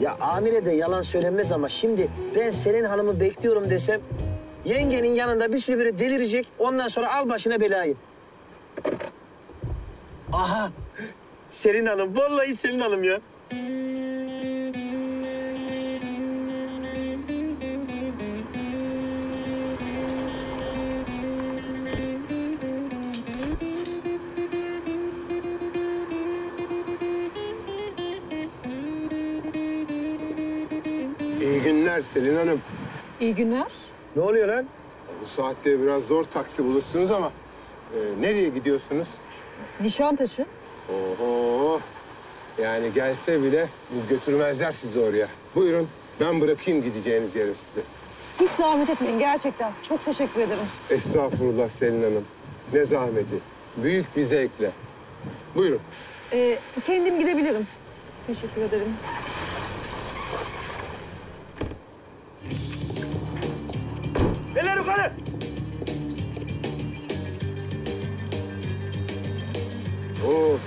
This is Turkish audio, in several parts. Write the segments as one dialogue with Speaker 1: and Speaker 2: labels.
Speaker 1: Ya amire de yalan söylenmez ama şimdi ben Selin Hanım'ı bekliyorum desem... ...yengenin yanında bir sürü biri delirecek. Ondan sonra al başına belayı. Aha! Selin Hanım, vallahi Selin Hanım ya.
Speaker 2: Günler Selin Hanım.
Speaker 3: İyi günler.
Speaker 1: Ne oluyor lan?
Speaker 2: Bu saatte biraz zor taksi bulursunuz ama e, nereye gidiyorsunuz?
Speaker 3: Nişantaşı.
Speaker 2: Oho. Yani gelse bile bu götürmezler sizi oraya. Buyurun ben bırakayım gideceğiniz yere sizi.
Speaker 3: Hiç zahmet etmeyin gerçekten. Çok teşekkür ederim.
Speaker 2: Estağfurullah Selin Hanım. Ne zahmeti. Büyük bir zevkle. Buyurun.
Speaker 3: Ee, kendim gidebilirim. Teşekkür ederim.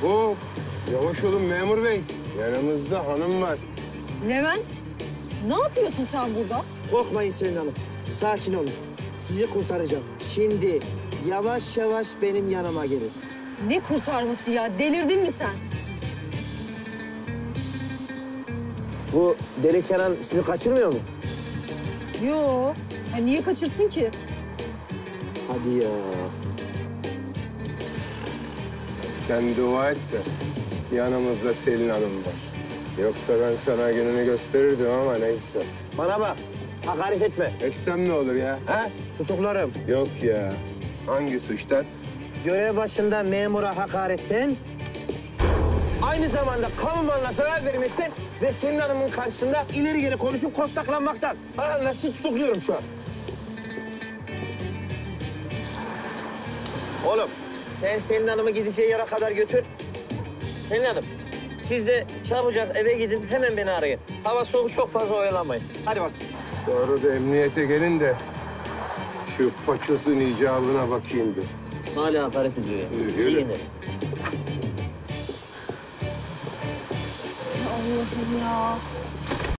Speaker 2: Oho. Yavaş olun memur bey. Yanımızda hanım var.
Speaker 3: Levent, ne yapıyorsun sen burada?
Speaker 1: Korkmayın Selin Hanım. Sakin olun. Sizi kurtaracağım. Şimdi yavaş yavaş benim yanıma gelin.
Speaker 3: Ne kurtarması ya? Delirdin mi sen?
Speaker 1: Bu deli Kenan sizi kaçırmıyor mu?
Speaker 3: Yo. Ya niye kaçırsın ki?
Speaker 1: Hadi ya.
Speaker 2: Sen dua et de yanımızda Selin Hanım var. Yoksa ben sana gününü gösterirdim ama neyse.
Speaker 1: Bana bak. Hakaret etme.
Speaker 2: Etsem ne olur ya? Ha?
Speaker 1: Tutuklarım.
Speaker 2: Yok ya. Hangi suçtan?
Speaker 1: Görev başında memura hakaretten, aynı zamanda kamu malına zarar vermekten ve Selin Hanım'ın karşısında ileri geri konuşup kostaklanmaktan. Aa, nasıl tutukluyorum şu an? Oğlum, sen Selin Hanım'ı gideceği yere kadar götür. Selin Hanım, siz de çabucak eve gidin, hemen beni arayın. Hava soğuk, çok fazla oyalanmayın. Hadi bak.
Speaker 2: Sonra da emniyete gelin de şu paçosun icabına bakayım bir.
Speaker 1: Hala hakaret ediyor ya.
Speaker 2: Yürü, yürü.
Speaker 1: Yine.
Speaker 3: Allah'ım ya.